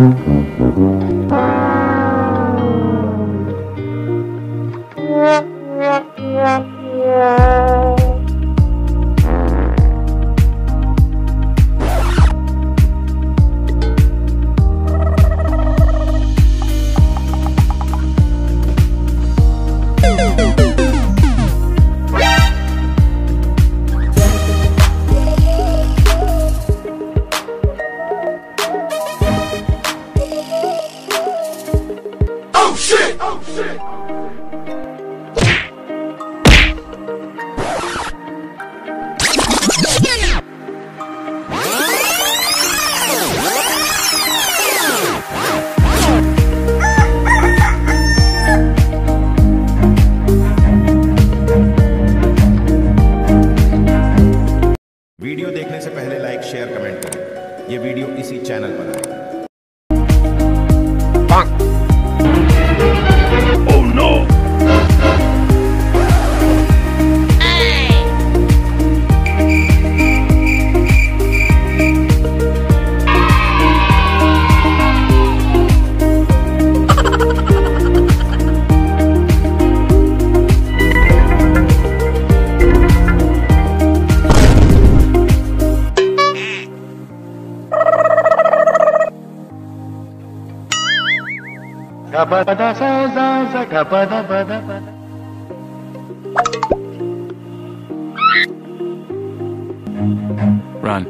Mm-hmm. Video देखने से पहले लाइक शेयर कमेंट करें। ये वीडियो इसी चैनल पर Thank you. Run.